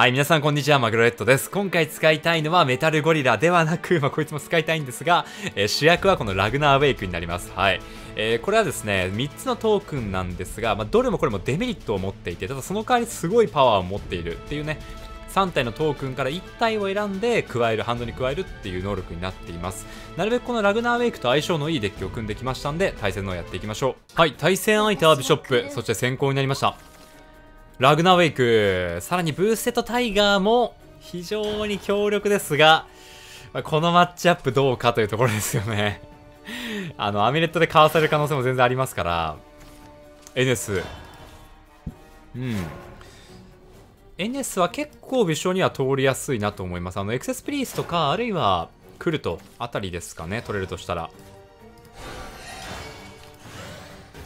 はい、皆さんこんにちは、マグロレットです。今回使いたいのはメタルゴリラではなく、まあ、こいつも使いたいんですが、えー、主役はこのラグナーウェイクになります。はい。えー、これはですね、3つのトークンなんですが、まあ、どれもこれもデメリットを持っていて、ただその代わりすごいパワーを持っているっていうね、3体のトークンから1体を選んで加える、ハンドに加えるっていう能力になっています。なるべくこのラグナーウェイクと相性のいいデッキを組んできましたんで、対戦のをやっていきましょう。はい、対戦相手はビショップ、そして先行になりました。ラグナウェイク、さらにブーステッドタイガーも非常に強力ですが、このマッチアップどうかというところですよね あの、アミレットでかわされる可能性も全然ありますから、エネス。うん。エネスは結構微笑には通りやすいなと思います。あの、エクセスプリースとか、あるいは、クルトあたりですかね、取れるとしたら。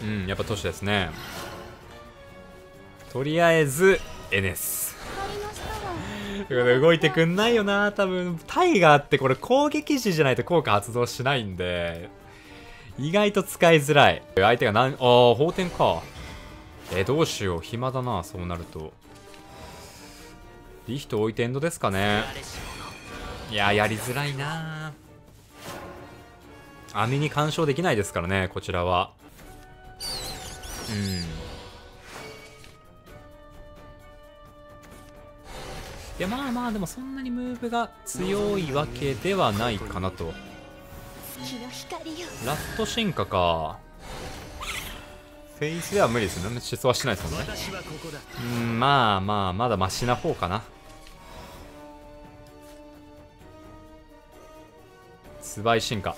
うん、やっぱ都市ですね。とりあえずエネス。動いてくんないよな多分。タイガーってこれ攻撃時じゃないと効果発動しないんで。意外と使いづらい。相手が何ああ法天か。えどうしよう。暇だなそうなると。リヒト置いてエンドですかね。いややりづらいな。網に干渉できないですからねこちらは。うんいやまあまあでもそんなにムーブが強いわけではないかなと。ラスト進化か。フェイスでは無理ですね。思想はしないですもんね。うんまあまあまだマシな方かな。ツバイ進化。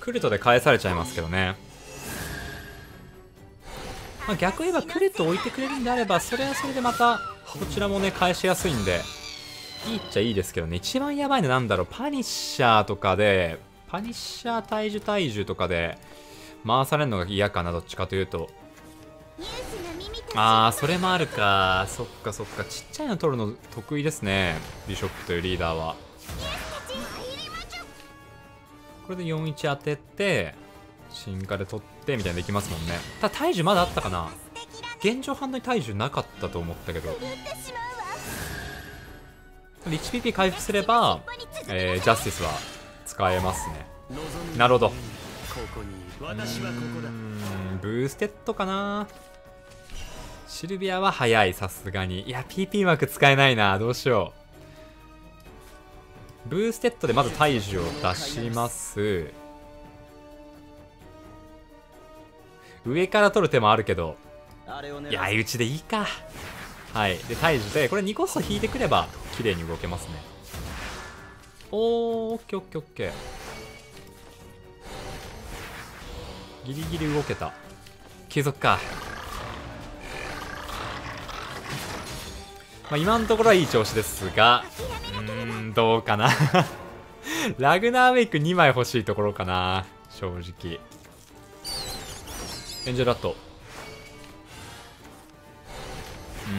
クルトで返されちゃいますけどねまあ、逆言えばクレット置いてくれるんであればそれはそれでまたこちらもね返しやすいんでいいっちゃいいですけどね。一番やばいのなんだろう？パニッシャーとかでパニッシャー体重体重とかで回されるのが嫌かなどっちかというと。ああそれもあるか。そっかそっか。ちっちゃいの取るの得意ですねビショップというリーダーは。これで41当てて進化で取っててみたいなできますもんね。ただ体重まだあったかな。現状ハンドに体重なかったと思ったけど。リッチ PP 回復すれば、えー、ジャスティスは使えますね。なるほど。ブーステッドかな。シルビアは早いさすがに。いや PP 枠使えないな。どうしよう。ブーステッドでまず体重を出します。上から取る手もあるけどいや相打ちでいいか。はい。で体重でこれ2コスト引いてくれば綺麗に動けますね。おーオッケーオッケーオッケー。ギリギリ動けた。継続か。まあ、今のところはいい調子ですがうーんどうかな。ラグナーウェイク2枚欲しいところかな正直エンジェルラット。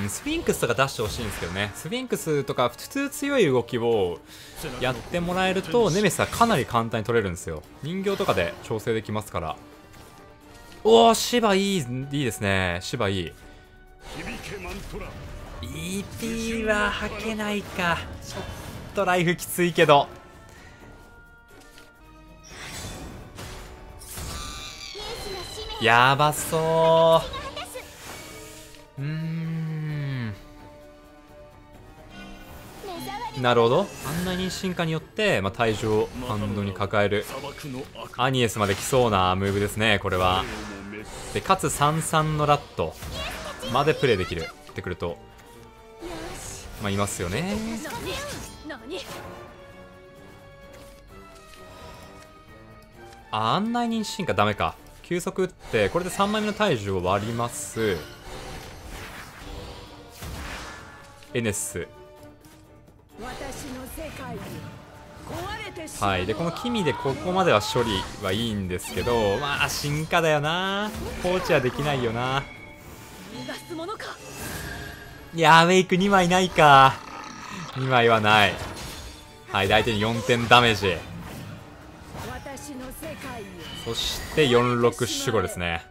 うんスフィンクスとか出してほしいんですけどね。スフィンクスとか普通強い動きをやってもらえるとネメシスはかなり簡単に取れるんですよ。人形とかで調整できますから。おお芝いいいいですね。芝いい。EP は吐けないか。ちょっとライフきついけどやばそう。うん。なるほど。案内人進化によって、まあ、体重をハンドに抱えるアニエスまで来そうなムーブですねこれは。でかつ33のラットまでプレイできるってくるとまあいますよね。あ案内人進化ダメか急速打ってこれで3枚目の体重を割ります。エネス。はい。でこのキミでここまでは処理はいいんですけどまあ進化だよな。放置はできないよな。いやーメイク2枚ないか。2枚はない。はい。相手に4点ダメージそして46守護ですね。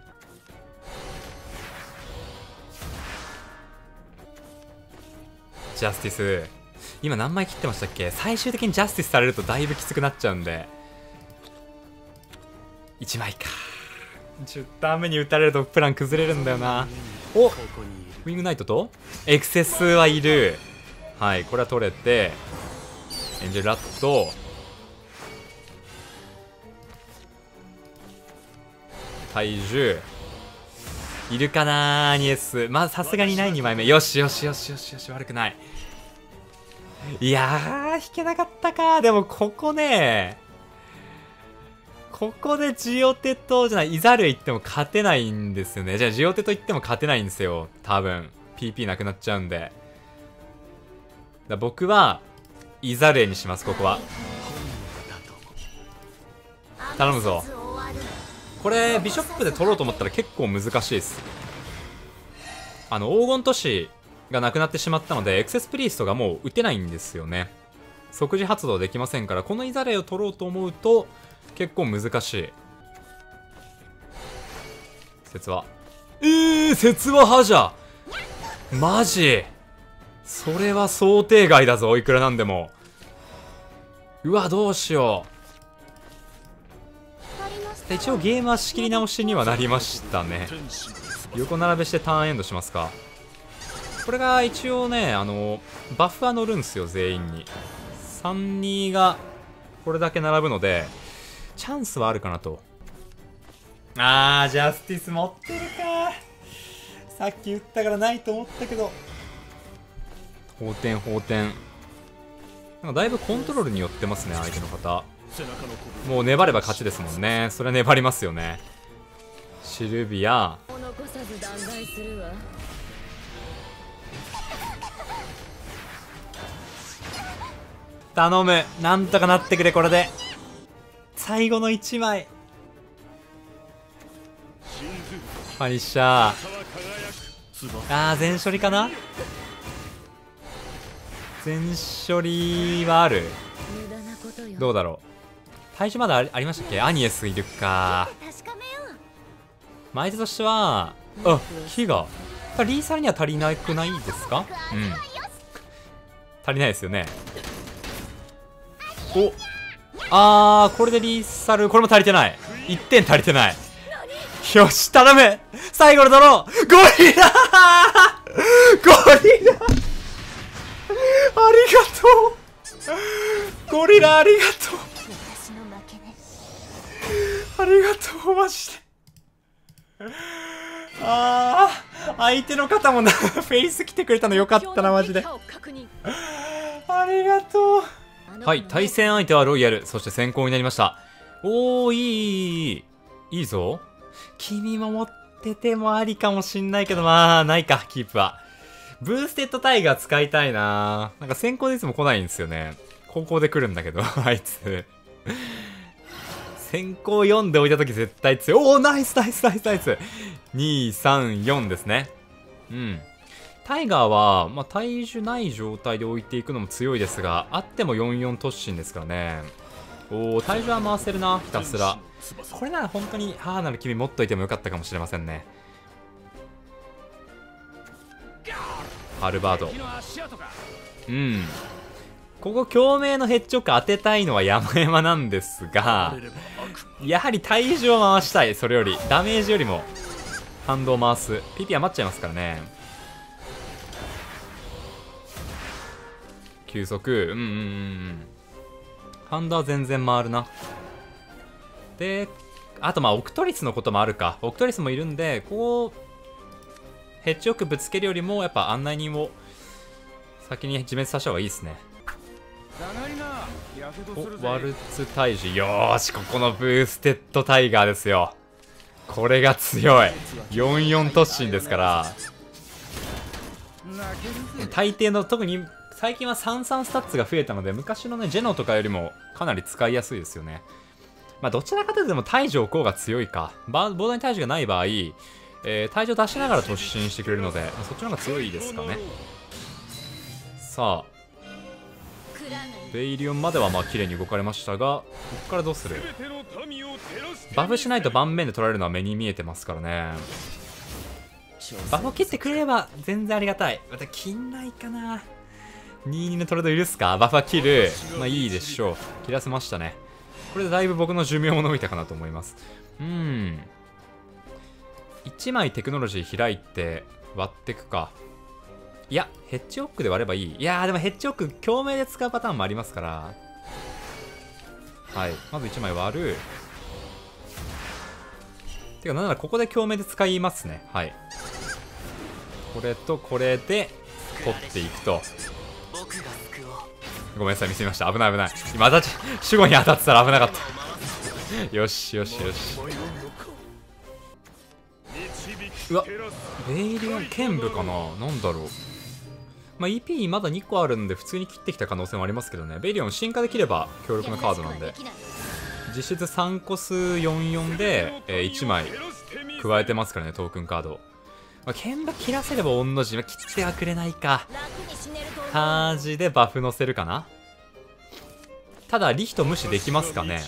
ジャスティス。今何枚切ってましたっけ？最終的にジャスティスされるとだいぶきつくなっちゃうんで。1枚か。10ターン目に打たれるとプラン崩れるんだよな。お！ウィングナイトと？エクセスはいる。はいこれは取れて。エンジェルラット。体重。いるかなーニエス。まあさすがにない2枚目。よしよしよしよしよし悪くない。いやー引けなかったか。でもここねここでジオテとじゃないイザル行っても勝てないんですよね。じゃあジオテと言っても勝てないんですよ。多分。PP なくなっちゃうんで。だ僕はイザルエにしますここは。頼むぞ。これビショップで取ろうと思ったら結構難しいです。あの黄金都市がなくなってしまったのでエクセスプリーストがもう打てないんですよね。即時発動できませんからこのイザレイを取ろうと思うと結構難しい。説話えー、説話派じゃ。マジ。それは想定外だぞいくらなんでも。うわどうしよう。一応ゲームは仕切り直しにはなりましたね。横並べしてターンエンドしますか。これが一応ねあのバフは乗るんですよ全員に。32がこれだけ並ぶのでチャンスはあるかなと。あージャスティス持ってるか。さっき言ったからないと思ったけど。法転法転なんかだいぶコントロールによってますね相手の方もう粘れば勝ちですもんね。それは粘りますよね。シルビア。頼む。なんとかなってくれこれで。最後の1枚。ファニッシャー。あー全処理かな？全処理はある。どうだろう体重まだありましたっけ？アニエスいるか。相手としてはあ火が。リーサルには足りなくないですか？うん。足りないですよね。お。あーこれでリーサルこれも足りてない。1点足りてない。よし頼む。最後のドロー。ゴリラ！ゴリラ！ありがとう。ゴリラありがとう。ありがとうマジで。ああ相手の方もな フェイス来てくれたのよかったなマジで。ありがとう。はい対戦相手はロイヤルそして先行になりました。おーいいいいぞ。君も持っててもありかもしんないけどまあないかキープは。ブーステッドタイガー使いたいな。なんか先行でいつも来ないんですよね。高校で来るんだけど あいつ先行4で置いた時絶対強い。おおナイスナイスナイスナイス。234ですね。うん。タイガーは、まあ、体重ない状態で置いていくのも強いですがあっても44突進ですからね。おお体重は回せるなひたすら。これなら本当に母なる君持っといてもよかったかもしれませんね。ハルバードうん。ここ共鳴のヘッジョック当てたいのは山々なんですがやはり体重を回したい。それよりダメージよりも反動回す。PP 余っちゃいますからね。急速うんうんうんハンドは全然回るな。であとまあオクトリスのこともあるか。オクトリスもいるんでこうヘッジよくぶつけるよりもやっぱ案内人を先に自滅させた方がいいですねおワルツ退治。よーしここのブーステッドタイガーですよ。これが強い。44突進ですから。大抵の特に最近は33スタッツが増えたので昔のねジェノとかよりもかなり使いやすいですよね。まあどちらかというとでも退治をこうが強いか。ボーダーに退治がない場合えー、体重出しながら突進してくれるので、そっちの方が強いですかね。さあ、ベイリオンまではまあ綺麗に動かれましたが、ここからどうする？バフしないと盤面で取られるのは目に見えてますからね。バフを切ってくれれば全然ありがたい。また近来かな。22のトレード許すか？バフは切る。まあいいでしょう。切らせましたね。これでだいぶ僕の寿命も伸びたかなと思います。うん。1枚テクノロジー開いて割ってくか。いや、ヘッジオックで割ればいい。いやー、でもヘッジオック、共鳴で使うパターンもありますから。はい。まず1枚割る。てか、なんならここで共鳴で使いますね。はい。これとこれで取っていくと。ごめんなさい、見せました。危ない危ない。今、たち、守護に当たってたら危なかった。よしよしよし。うわ、ベイリオン剣舞かな？なんだろう。まあ、EP まだ2個あるんで普通に切ってきた可能性もありますけどね。ベイリオン進化できれば強力なカードなんで。実質3コス44で、えー、1枚加えてますからね、トークンカード。まあ、剣馬切らせれば御の字、まあ、切ってはくれないか。タージでバフ乗せるかなただ、リヒト無視できますかね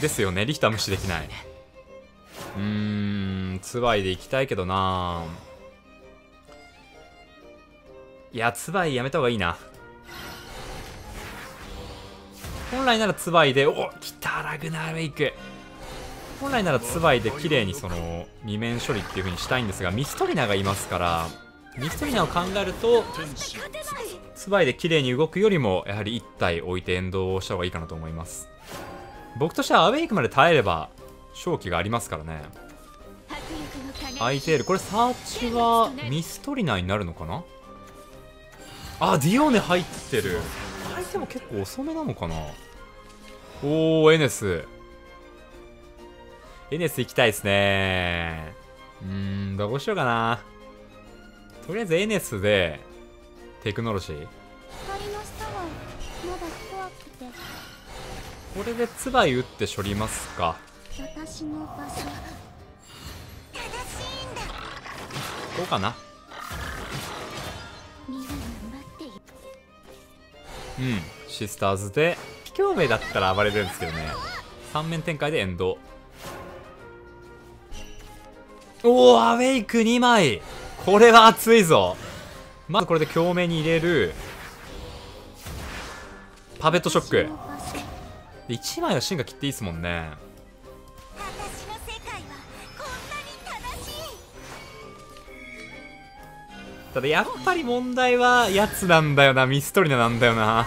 ですよね、リヒトは無視できない。うーん、ツバイで行きたいけどないや、ツバイやめた方がいいな。本来ならツバイで、お来たラグナーウェイク。本来ならツバイで綺麗にその2面処理っていう風にしたいんですがミストリナがいますからミストリナを考えるとツバイで綺麗に動くよりもやはり1体置いてエンドをした方がいいかなと思います僕としてはアウェイクまで耐えれば勝機がありますからねアイテールこれサーチはミストリナになるのかな？あディオーネ入ってる相手も結構遅めなのかな？おーエネスエネス行きたいですねうーん、どうしようかな。とりあえずエネスで、テクノロジー。これでツバイ打って処理ますか。私の場所こうかな。うん、シスターズで、ピ共鳴だったら暴れるんですけどね。3面展開でエンド。おおアウェイク2枚。これは熱いぞ。まずこれで強めに入れる。パペットショック。1枚は芯が切っていいですもんね。ただやっぱり問題はやつなんだよなミストリナなんだよな。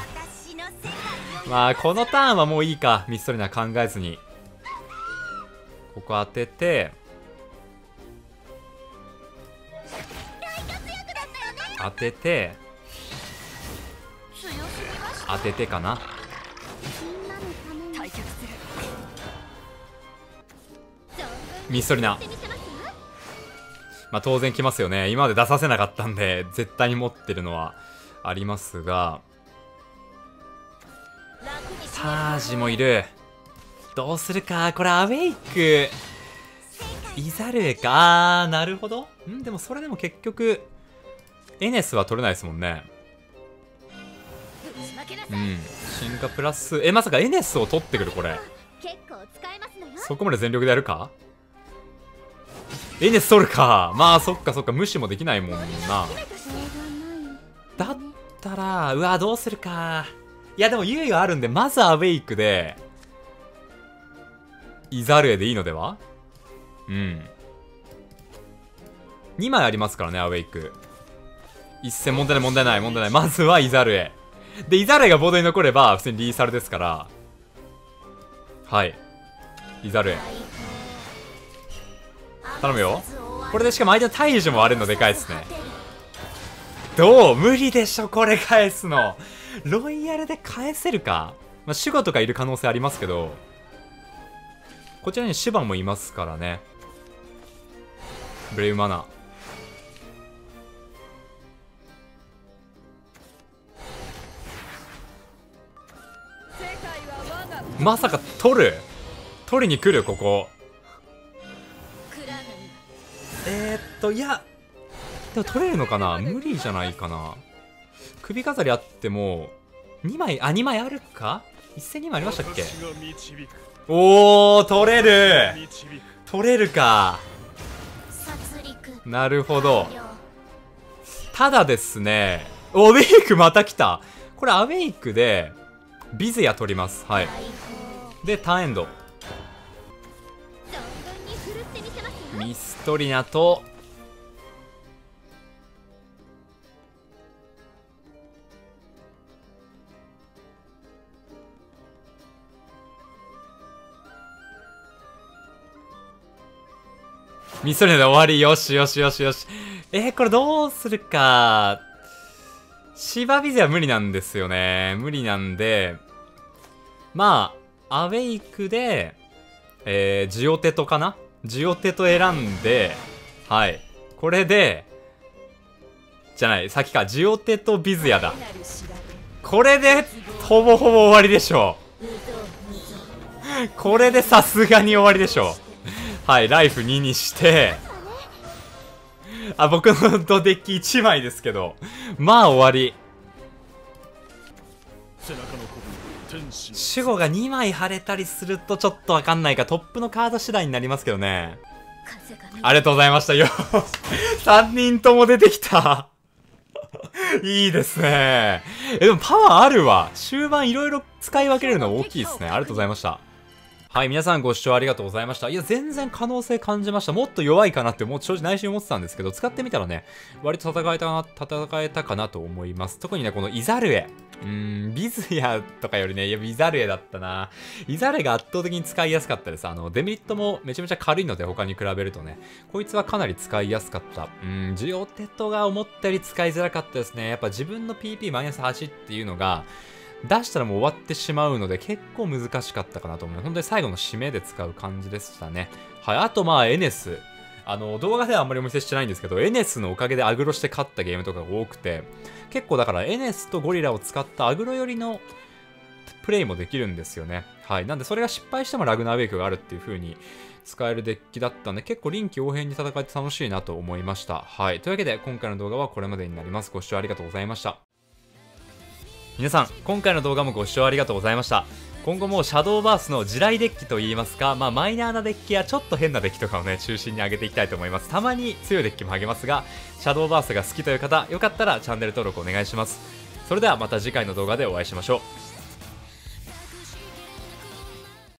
まあこのターンはもういいかミストリナ考えずに。ここ当てて。当てて。当ててかな。ミストリナ。まあ当然来ますよね。今まで出させなかったんで絶対に持ってるのはありますが。タージもいる。どうするか？これアウェイク。イザルエか？あーなるほど。んでもそれでも結局エネスは取れないですもんね。うん進化プラス。えまさかエネスを取ってくるこれ。そこまで全力でやるか？エネス取るか。まあそっかそっか無視もできないもんな。だったらうわどうするか。いやでも猶予あるんでまずアウェイクでイザルエでいいのでは？うん。2枚ありますからねアウェイク。一戦問題ない問題ない問題ない。まずはイザルエ。でイザルエがボードに残れば普通にリーサルですから。はい。イザルエ。頼むよ。これでしかも相手の体重も割るのでかいですね。どう？無理でしょこれ返すの。ロイヤルで返せるか？まあ、シュガとかいる可能性ありますけど。こちらにシュバもいますからね。ブレイブマナー。まさか取る？取りに来る？ここ。えー、っといやでも取れるのかな？無理じゃないかな？首飾りあっても2枚あ2枚あるか？一斉2枚ありましたっけ？おお取れる！取れるか！なるほど。ただですねお、ウェイクまた来た！これアウェイクで、ビズヤ取ります。はい。で、ターンエンド。ミストリナと、ミストリナで終わり。よしよしよしよし。えー、これどうするか。シバビゼは無理なんですよね。無理なんで、まあ、アウェイクで、えー、ジオテトかなジオテト選んで、はい。これで、じゃない、先か、ジオテトビズヤだ。これで、ほぼほぼ終わりでしょう。これでさすがに終わりでしょう。はい、ライフ2にして、あ、僕のドデッキ1枚ですけど。まあ終わり。守護が2枚貼れたりするとちょっとわかんないか。トップのカード次第になりますけどね。ありがとうございました。よ3人とも出てきたいいですね。え、でもパワーあるわ。終盤いろいろ使い分けれるの大きいですね。ありがとうございました。はい、皆さんご視聴ありがとうございました。いや、全然可能性感じました。もっと弱いかなって、もう正直内心思ってたんですけど、使ってみたらね、割と戦えたな、戦えたかなと思います。特にね、このイザルエ。うーん、ビズヤとかよりね、いや、イザルエだったな。イザルエが圧倒的に使いやすかったです。あの、デメリットもめちゃめちゃ軽いので、他に比べるとね。こいつはかなり使いやすかった。うん、ジオテトが思ったより使いづらかったですね。やっぱ自分の PP マイナス8っていうのが、出したらもう終わってしまうので結構難しかったかなと思う。本当に最後の締めで使う感じでしたね。はい。あとまあエネス。あの、動画ではあんまりお見せしてないんですけど、エネスのおかげでアグロして勝ったゲームとかが多くて、結構だからエネスとゴリラを使ったアグロ寄りのプレイもできるんですよね。はい。なんでそれが失敗してもラグナーウェイクがあるっていう風に使えるデッキだったんで、結構臨機応変に戦えて楽しいなと思いました。はい。というわけで、今回の動画はこれまでになります。ご視聴ありがとうございました。皆さん今回の動画もご視聴ありがとうございました今後もシャドーバースの地雷デッキといいますか、まあ、マイナーなデッキやちょっと変なデッキとかをね中心に上げていきたいと思います。たまに強いデッキも上げますがシャドーバースが好きという方よかったらチャンネル登録お願いします。それではまた次回の動画でお会いしましょう。